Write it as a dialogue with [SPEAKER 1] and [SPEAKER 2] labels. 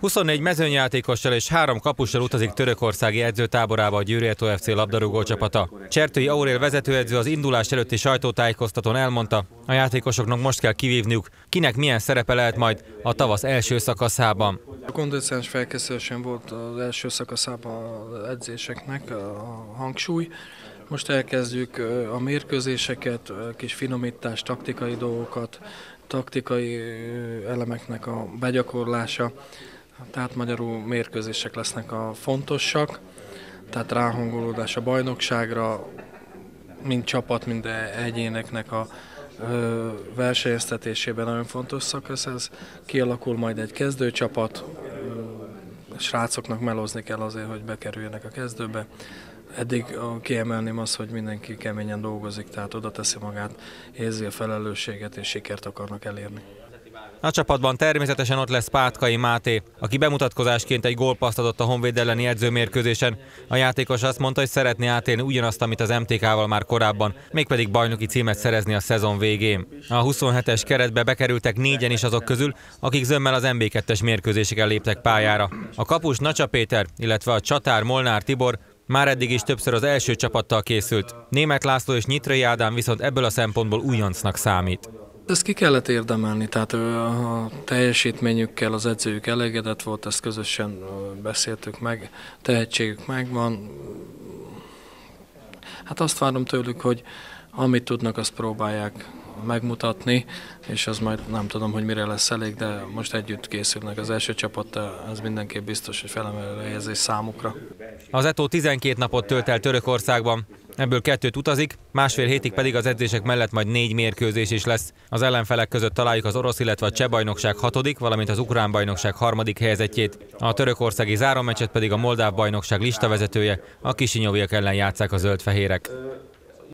[SPEAKER 1] 24 mezőnyjátékossal és három kapussal utazik törökországi edzőtáborába a Győri FC labdarúgó csapata. Csertői Aurél vezetőedző az indulás előtti sajtótájékoztatón elmondta, a játékosoknak most kell kivívniuk, kinek milyen szerepe lehet majd a tavasz első szakaszában.
[SPEAKER 2] A kondicionális felkészülésen volt az első szakaszában az edzéseknek a hangsúly. Most elkezdjük a mérkőzéseket, kis finomítás, taktikai dolgokat, taktikai elemeknek a begyakorlása. Tehát magyarul mérkőzések lesznek a fontosak, tehát ráhangolódás a bajnokságra, mind csapat, mind egyéneknek a versenyeztetésében nagyon fontos szakasz ez. Kialakul majd egy kezdőcsapat, srácoknak melozni kell azért, hogy bekerüljenek a kezdőbe. Eddig kiemelném azt, hogy mindenki keményen dolgozik, tehát oda teszi magát, érzi a felelősséget és sikert akarnak elérni.
[SPEAKER 1] A csapatban természetesen ott lesz Pátkai Máté, aki bemutatkozásként egy gólpaszt adott a Honvéd elleni edzőmérkőzésen. A játékos azt mondta, hogy szeretné átélni ugyanazt, amit az MTK-val már korábban, mégpedig bajnoki címet szerezni a szezon végén. A 27-es keretbe bekerültek négyen is azok közül, akik zömmel az MB2-es mérkőzéseken léptek pályára. A kapus Nacsa Péter, illetve a csatár Molnár Tibor már eddig is többször az első csapattal készült. Német László és Nyitrai Ádám viszont ebből a szempontból újoncnak számít.
[SPEAKER 2] Ezt ki kellett érdemelni, tehát a teljesítményükkel az edzőjük elégedett volt, ezt közösen beszéltük meg, tehetségük megvan. Hát azt várom tőlük, hogy amit tudnak, azt próbálják megmutatni, és az majd nem tudom, hogy mire lesz elég, de most együtt készülnek az első csapattal, ez mindenképp biztos, hogy felemelő helyezés számukra.
[SPEAKER 1] Az Eto 12 napot tölt el Törökországban, Ebből kettőt utazik, másfél hétig pedig az edzések mellett majd négy mérkőzés is lesz. Az ellenfelek között találjuk az orosz, illetve a cseh bajnokság hatodik, valamint az ukrán bajnokság harmadik helyezettjét. A törökországi zárómeccset pedig a moldáv bajnokság listavezetője, a kisinyoviak ellen játszák a zöldfehérek.